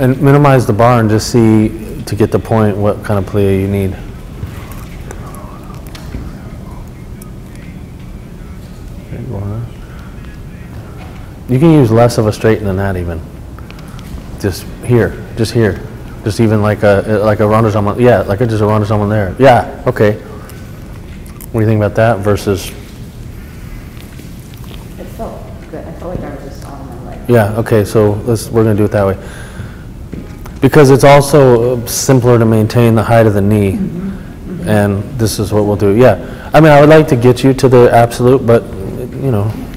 And minimize the bar and just see, to get the point, what kind of plie you need. Okay, go on. You can use less of a straighten than that even. Just here, just here. Just even like a, like a rondezvous, yeah, like a- just a rondezvous there. Yeah, okay. What do you think about that versus, It felt good. I felt like I was just on my leg. yeah, okay, so let's, we're gonna do it that way. Because it's also uh, simpler to maintain the height of the knee, and this is what we'll do, yeah. I mean, I would like to get you to the absolute, but, you know,